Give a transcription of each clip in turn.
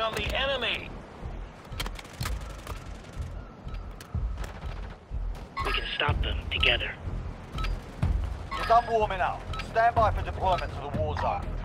on the enemy! We can stop them together. It's done warming up. Stand by for deployment to the war zone.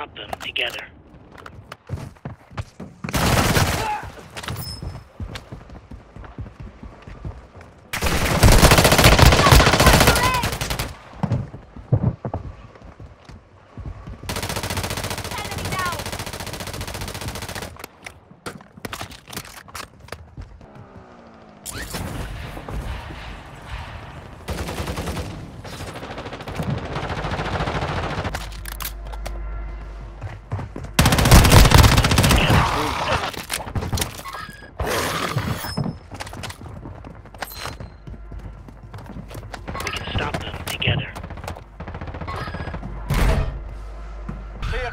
stop them together.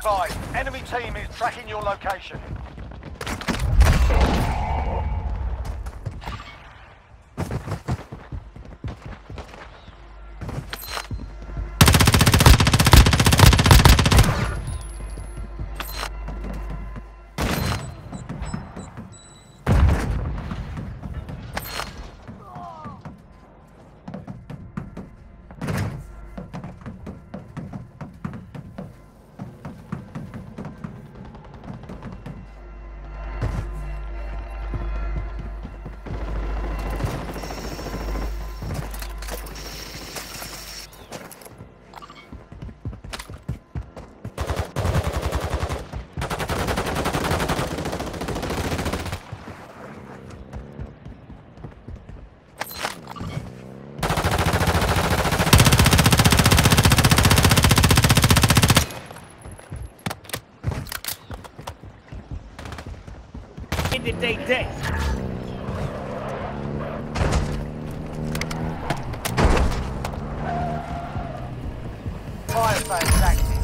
advised, enemy team is tracking your location. did they day. Fire active.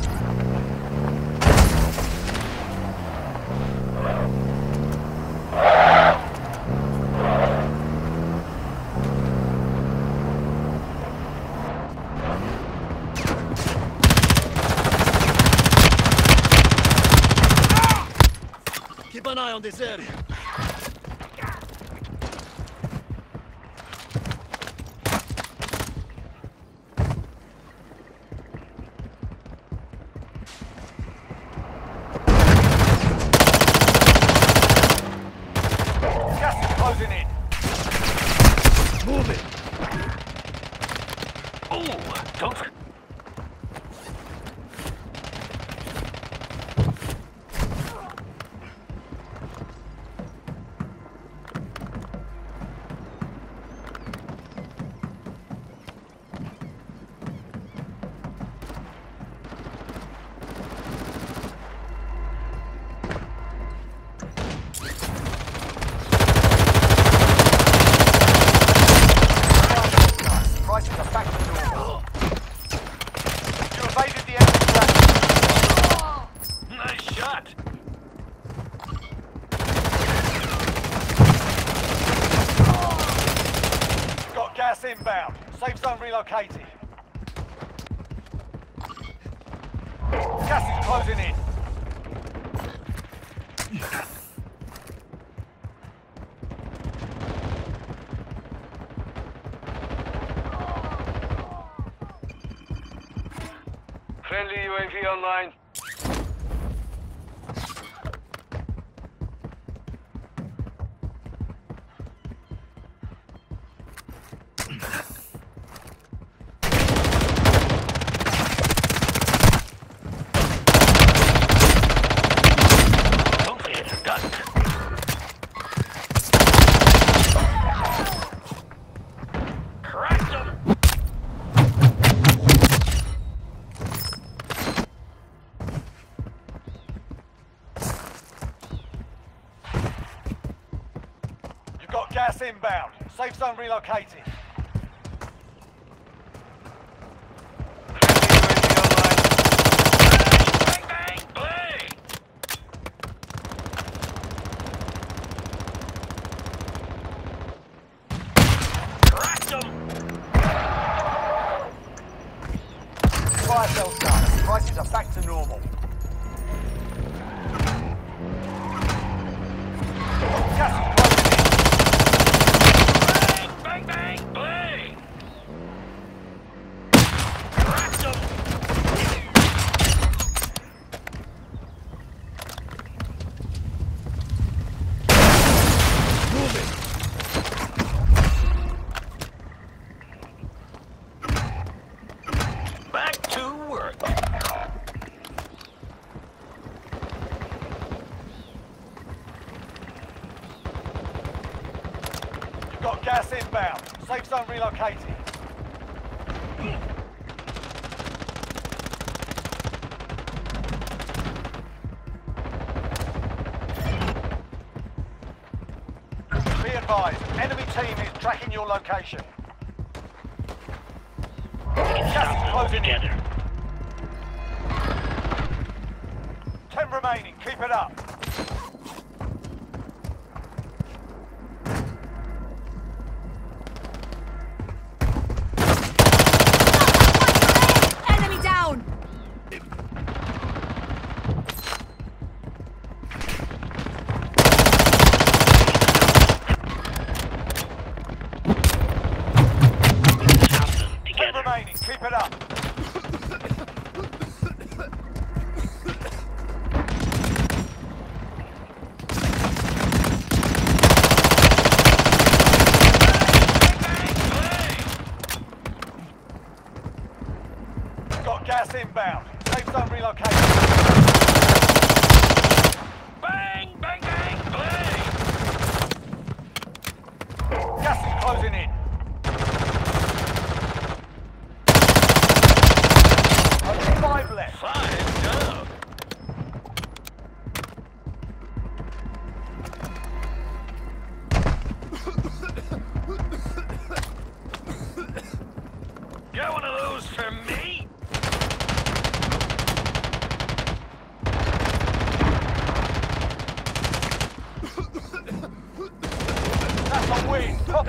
on this area. Inbound. Safe zone relocated. Gas is closing in. Friendly UAV online. Gas inbound. Safe zone relocated. Fire sales done. Prices are back to normal. Got gas inbound. Safe zone relocated. Be advised, enemy team is tracking your location. Gas closing in. Ten remaining. Keep it up. Remaining. Keep it up. Got gas inbound. Safe zone relocated.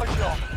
That's